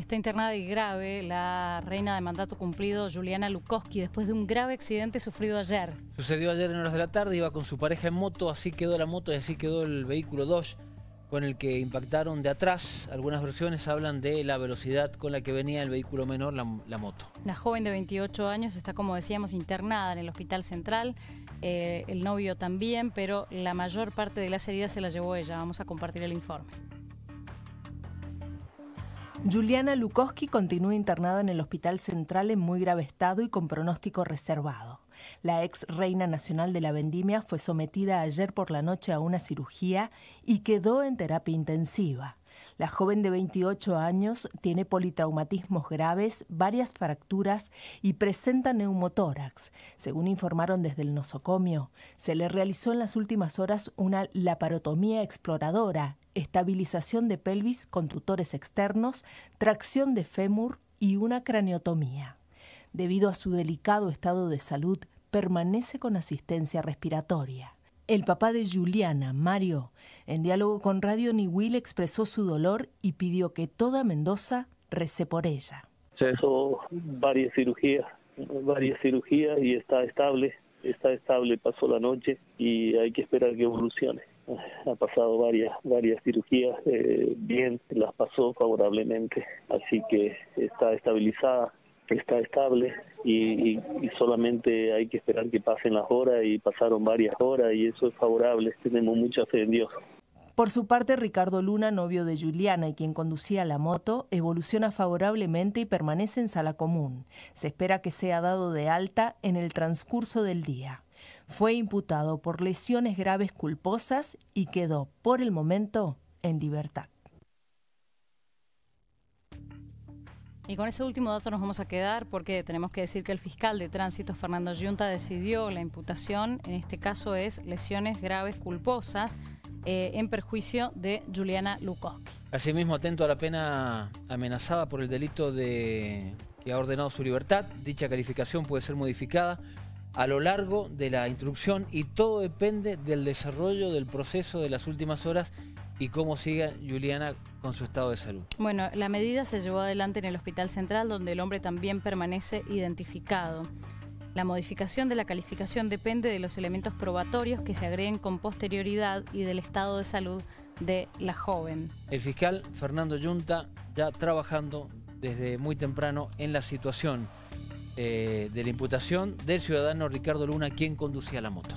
Está internada y grave la reina de mandato cumplido Juliana Lukowski después de un grave accidente sufrido ayer. Sucedió ayer en horas de la tarde, iba con su pareja en moto, así quedó la moto y así quedó el vehículo Dodge con el que impactaron de atrás. Algunas versiones hablan de la velocidad con la que venía el vehículo menor, la, moto. La joven de 28 años está, como decíamos, internada en el hospital central. Eh, el novio también, pero la mayor parte de las heridas se la llevó ella. Vamos a compartir el informe. Juliana Lukowski continúa internada en el Hospital Central en muy grave estado y con pronóstico reservado. La ex reina nacional de la vendimia fue sometida ayer por la noche a una cirugía y quedó en terapia intensiva. La joven de 28 años tiene politraumatismos graves, varias fracturas y presenta neumotórax. Según informaron desde el nosocomio, se le realizó en las últimas horas una laparotomía exploradora, estabilización de pelvis con tutores externos, tracción de fémur y una craniotomía. Debido a su delicado estado de salud, permanece con asistencia respiratoria. El papá de Juliana, Mario, en diálogo con Radio Niwil expresó su dolor y pidió que toda Mendoza rece por ella. Se hizo varias cirugías, varias cirugías y está estable, está estable, pasó la noche y hay que esperar que evolucione. Ha pasado varias, varias cirugías eh, bien, las pasó favorablemente, así que está estabilizada, está estable y, solamente hay que esperar que pasen las horas y pasaron varias horas y eso es favorable, tenemos mucha fe en Dios. Por su parte, Ricardo Luna, novio de Juliana y quien conducía la moto, evoluciona favorablemente y permanece en sala común. Se espera que sea dado de alta en el transcurso del día. Fue imputado por lesiones graves culposas y quedó, por el momento, en libertad. Y con ese último dato nos vamos a quedar porque tenemos que decir que el fiscal de tránsito Fernando Yunta decidió la imputación, en este caso es lesiones graves culposas eh, en perjuicio de Juliana Lukowski. Asimismo, atento a la pena amenazada por el delito de que ha ordenado su libertad, dicha calificación puede ser modificada a lo largo de la instrucción y todo depende del desarrollo del proceso de las últimas horas y cómo sigue Juliana con su estado de salud. Bueno, la medida se llevó adelante en el Hospital Central, donde el hombre también permanece identificado. La modificación de la calificación depende de los elementos probatorios que se agreguen con posterioridad y del estado de salud de la joven. El fiscal Fernando Yunta ya trabajando desde muy temprano en la situación eh, de la imputación del ciudadano Ricardo Luna, quien conducía la moto.